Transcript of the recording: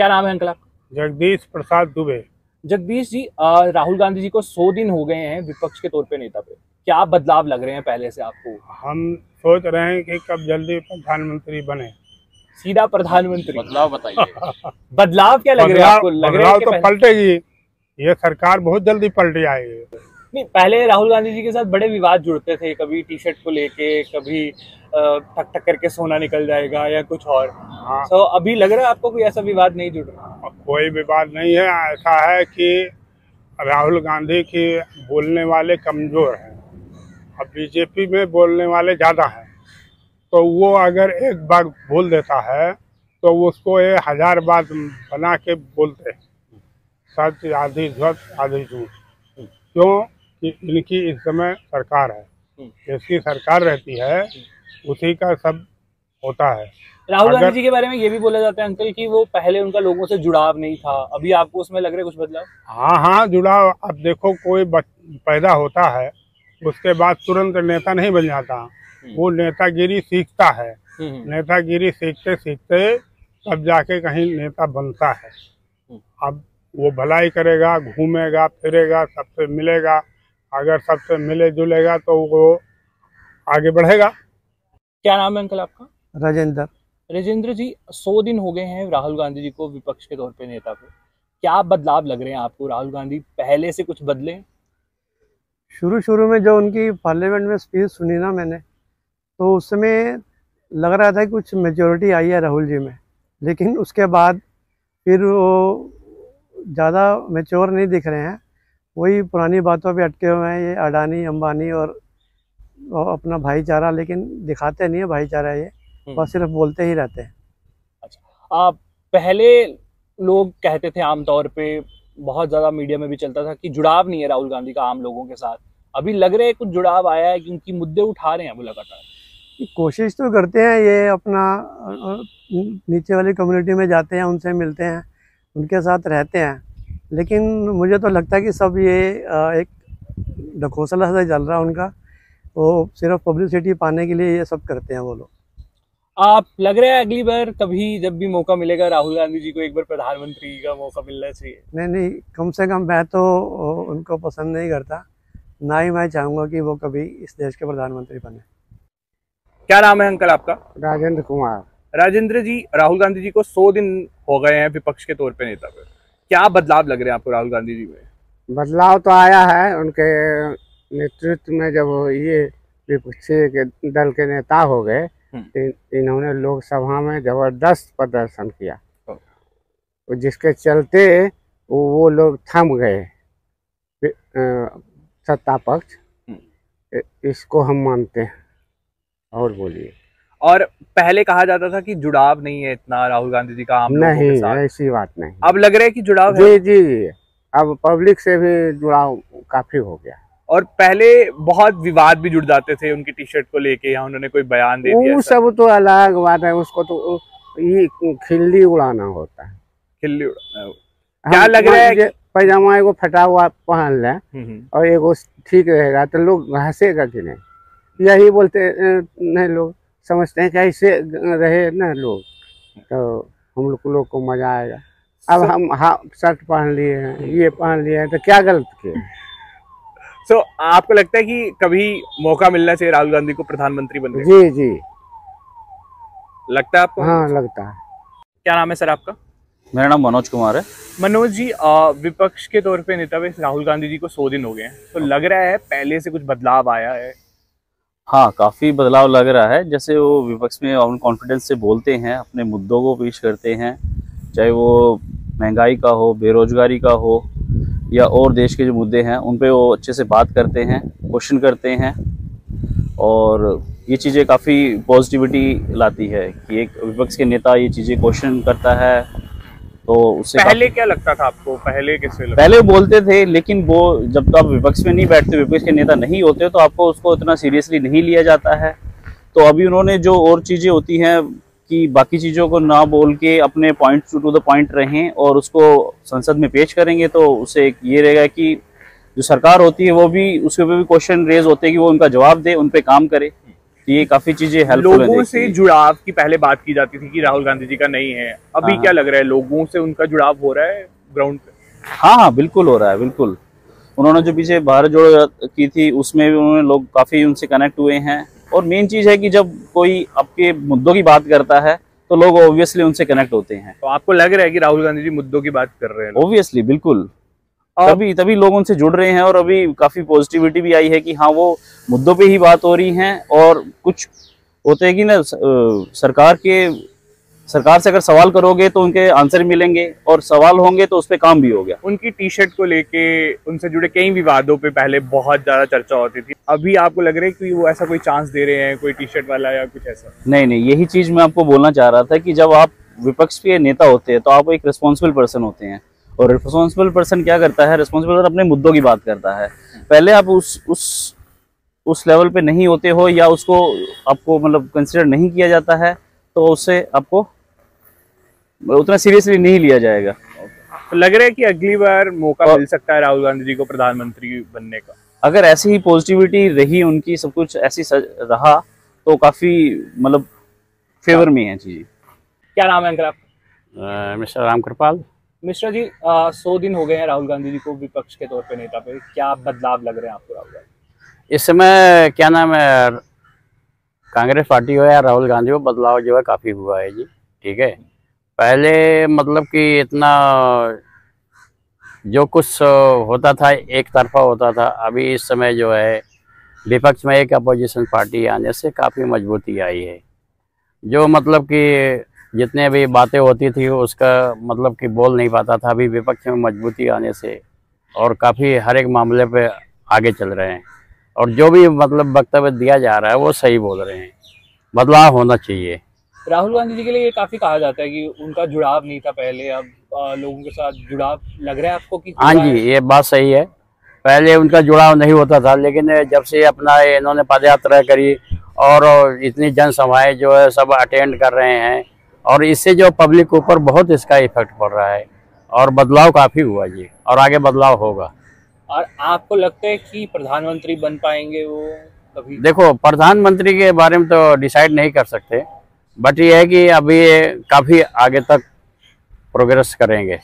क्या नाम है अंकल आपका? जगदीश प्रसाद दुबे। जगदीश जी राहुल गांधी जी को सौ दिन हो गए हैं विपक्ष के तौर पे नेता पे। क्या बदलाव लग रहे हैं पहले से आपको? हम सोच रहे हैं कि कब जल्दी प्रधानमंत्री बने। सीधा प्रधानमंत्री। बदलाव बताइए। बदलाव क्या लग रहा है आपको? लग रहा है बदलाव तो पलटेगी। ये सरकार बहुत जल्दी पलट जाएगी नहीं पहले राहुल गांधी जी के साथ बड़े विवाद जुड़ते थे कभी टी शर्ट को लेके कभी टक टक करके सोना निकल जाएगा या कुछ और। हाँ। तो अभी लग रहा है आपको कोई ऐसा विवाद नहीं जुड़ रहा? कोई विवाद नहीं है। ऐसा है कि राहुल गांधी की बोलने वाले कमज़ोर हैं अब बीजेपी में बोलने वाले ज़्यादा हैं। तो वो अगर एक बार बोल देता है तो उसको ये हज़ार बात बना के बोलते हैं। सच आधी झूठ आधी झूठ। क्यों? कि इनकी इस समय सरकार है। जिसकी सरकार रहती है उसी का सब होता है। राहुल गांधी जी के बारे में ये भी बोला जाता है अंकल कि वो पहले उनका लोगों से जुड़ाव नहीं था। अभी आपको उसमें लग रहा है कुछ बदलाव? हाँ हाँ जुड़ाव। अब देखो कोई पैदा होता है उसके बाद तुरंत नेता नहीं बन जाता। वो नेतागिरी सीखता है। हम्म, नेतागिरी सीखते सीखते तब जाके कहीं नेता बनता है। अब वो भलाई करेगा घूमेगा फिरेगा सबसे मिलेगा। अगर सबसे मिले जुलेगा तो वो आगे बढ़ेगा। क्या नाम है अंकल आपका? राजेंद्र। राजेंद्र जी सौ दिन हो गए हैं राहुल गांधी जी को विपक्ष के तौर पे नेता पे। क्या बदलाव लग रहे हैं आपको राहुल गांधी पहले से कुछ बदले? शुरू शुरू में जो उनकी पार्लियामेंट में स्पीच सुनी ना मैंने तो उस समय लग रहा था कुछ मेजोरिटी आई है राहुल जी में। लेकिन उसके बाद फिर वो ज़्यादा मेच्योर नहीं दिख रहे हैं। वही पुरानी बातों पे अटके हुए हैं ये अडानी अंबानी और, और अपना भाईचारा लेकिन दिखाते नहीं है भाईचारा ये। बस सिर्फ़ बोलते ही रहते हैं। अच्छा। आप पहले लोग कहते थे आमतौर पे बहुत ज़्यादा मीडिया में भी चलता था कि जुड़ाव नहीं है राहुल गांधी का आम लोगों के साथ। अभी लग रहा है कुछ जुड़ाव आया है कि उनकी मुद्दे उठा रहे हैं वो लगातार। कोशिश तो करते हैं ये अपना नीचे वाली कम्युनिटी में जाते हैं उनसे मिलते हैं उनके साथ रहते हैं। लेकिन मुझे तो लगता है कि सब ये एक ढकोसला सा चल रहा है उनका। वो सिर्फ़ पब्लिसिटी पाने के लिए ये सब करते हैं वो लोग। आप लग रहा है अगली बार कभी जब भी मौका मिलेगा राहुल गांधी जी को एक बार प्रधानमंत्री का मौका मिलना चाहिए? नहीं नहीं कम से कम मैं तो उनको पसंद नहीं करता। ना ही मैं चाहूँगा कि वो कभी इस देश के प्रधानमंत्री बने। क्या नाम है अंकल आपका? राजेंद्र कुमार। राजेंद्र जी राहुल गांधी जी को सौ दिन हो गए हैं विपक्ष के तौर पे नेता पे। क्या बदलाव लग रहे हैं आपको राहुल गांधी जी में? बदलाव तो आया है उनके नेतृत्व में जब ये विपक्षी के दल के नेता हो गए हम्म। इन- इन्होंने लोकसभा में ज़बरदस्त प्रदर्शन किया। जिसके चलते वो लोग थम गए। सत्ता पक्ष। इसको हम मानते हैं। और बोलिए। और पहले कहा जाता था कि जुड़ाव नहीं है इतना राहुल गांधी जी का आम के नहीं ऐसी बात नहीं। अब लग रहा है कि जुड़ाव जी जी जी। अब पब्लिक से भी जुड़ाव काफ़ी हो गया। और पहले बहुत विवाद भी जुड़ जाते थे उनकी टी शर्ट को लेके या उन्होंने कोई बयान दे दिया सब तो अलग बात है उसको तो ये खिल्ली उड़ाना होता है खिल्ली उड़ाना। क्या लग रहा है पैजामा एगो फटा हुआ पहन लें हम्म, हम्म। और एगो ठीक रहेगा तो लोग हंसेगा कि नहीं यही बोलते नहीं लोग समझते हैं कि ऐसे रहे ना लोग तो हम लोग लोग को मज़ा आएगा अब हम हाफ़ शर्ट पहन लिए हैं ये पहन लिए हैं तो क्या गलत किए सो so, आपको लगता है कि कभी मौका मिलना चाहिए राहुल गांधी को प्रधानमंत्री बनने जी जी। लगता है आपको? हाँ लगता है। क्या नाम है सर आपका? मेरा नाम मनोज कुमार है। मनोज जी विपक्ष के तौर पे नेता पे राहुल गांधी जी को सौ दिन हो गए हैं। तो लग रहा है पहले से कुछ बदलाव आया है? हाँ काफ़ी बदलाव लग रहा है। जैसे वो विपक्ष में ऑन कॉन्फिडेंस से बोलते हैं अपने मुद्दों को पेश करते हैं चाहे वो महँगाई का हो बेरोजगारी का हो या और देश के जो मुद्दे हैं उन पे वो अच्छे से बात करते हैं क्वेश्चन करते हैं और ये चीज़ें काफ़ी पॉजिटिविटी लाती है कि एक विपक्ष के नेता ये चीज़ें क्वेश्चन करता है तो उससे पहले क्या लगता था आपको? पहले कैसे लगता पहले बोलते थे लेकिन वो जब तो आप विपक्ष में नहीं बैठते विपक्ष के नेता नहीं होते तो आपको उसको इतना सीरियसली नहीं लिया जाता है। तो अभी उन्होंने जो और चीज़ें होती हैं कि बाकी चीज़ों को ना बोल के अपने पॉइंट टू द पॉइंट रहें और उसको संसद में पेश करेंगे तो उससे एक ये रहेगा कि जो सरकार होती है वो भी उसके ऊपर भी क्वेश्चन रेज होते हैं कि वो उनका जवाब दे उन पे काम करे। तो ये काफ़ी चीज़ें हेल्पफुल लोगों से जुड़ाव की पहले बात की जाती थी कि राहुल गांधी जी का नहीं है। अभी हाँ। क्या लग रहा है लोगों से उनका जुड़ाव हो रहा है ग्राउंड पे? हाँ हाँ बिल्कुल हो रहा है बिल्कुल। उन्होंने जो पीछे भारत जोड़ो की थी उसमें भी उन्होंने लोग काफ़ी उनसे कनेक्ट हुए हैं। और मेन चीज़ है कि जब कोई आपके मुद्दों की बात करता है तो लोग ऑब्वियसली उनसे कनेक्ट होते हैं। तो आपको लग रहा है कि राहुल गांधी जी मुद्दों की बात कर रहे हैं? ऑब्वियसली बिल्कुल। अभी तभी तभी लोग उनसे जुड़ रहे हैं और अभी काफ़ी पॉजिटिविटी भी आई है कि हाँ वो मुद्दों पे ही बात हो रही हैं और कुछ होते हैं कि ना सरकार के सरकार से अगर सवाल करोगे तो उनके आंसर मिलेंगे और सवाल होंगे तो उस पर काम भी हो गया। उनकी टी शर्ट को लेके उनसे जुड़े कई विवादों पे पहले बहुत ज़्यादा चर्चा होती थी। अभी आपको लग रहा है कि वो ऐसा कोई चांस दे रहे हैं कोई टी शर्ट वाला या कुछ ऐसा? नहीं नहीं यही चीज़ मैं आपको बोलना चाह रहा था कि जब आप विपक्ष के नेता होते हैं तो आप एक रिस्पॉन्सिबल पर्सन होते हैं। और रिस्पॉन्सिबल पर्सन क्या करता है? रिस्पॉन्सिबल पर्सन अपने मुद्दों की बात करता है। पहले आप उस उस उस लेवल पे नहीं होते हो या उसको आपको मतलब कंसिडर नहीं किया जाता है तो उससे आपको उतना सीरियसली नहीं लिया जाएगा। तो लग रहा है कि अगली बार मौका और- मिल सकता है राहुल गांधी जी को प्रधानमंत्री बनने का? अगर ऐसी ही पॉजिटिविटी रही उनकी सब कुछ ऐसी सज- रहा तो काफ़ी मतलब फेवर में है चीज़। क्या नाम है अंकल आप मिस्टर राम कृपाल मिश्रा जी आ, सौ दिन हो गए हैं राहुल गांधी जी को विपक्ष के तौर पे नेता पे। क्या बदलाव लग रहे हैं आपको राहुल गांधी? इस समय क्या नाम है कांग्रेस पार्टी हो या राहुल गांधी हो बदलाव जो है काफ़ी हुआ है जी। ठीक है? पहले मतलब कि इतना जो कुछ होता था, एक तरफा होता था, अभी इस समय जो है, विपक्ष में एक अपोजिशन पार्टी आने से काफ़ी मजबूती आई है। जो मतलब कि जितने भी बातें होती थी, उसका मतलब कि बोल नहीं पाता था। अभी विपक्ष में मजबूती आने से और काफ़ी हर एक मामले पे आगे चल रहे हैं। और जो भी मतलब वक्तव्य दिया जा रहा है, वो सही बोल रहे हैं। बदलाव होना चाहिए। राहुल गांधी जी के लिए ये काफ़ी कहा जाता है कि उनका जुड़ाव नहीं था पहले अब लोगों के साथ जुड़ाव लग रहा है आपको कि हाँ जी ये बात सही है। पहले उनका जुड़ाव नहीं होता था लेकिन जब से अपना इन्होंने पद यात्रा करी और इतनी जनसभाएँ जो है सब अटेंड कर रहे हैं और इससे जो पब्लिक के ऊपर बहुत इसका इफ़ेक्ट पड़ रहा है और बदलाव काफ़ी हुआ जी और आगे बदलाव होगा। और आपको लगता है कि प्रधानमंत्री बन पाएँगे वो कभी? देखो प्रधानमंत्री के बारे में तो डिसाइड नहीं कर सकते। बट ये है कि अभी ये काफ़ी आगे तक प्रोग्रेस करेंगे।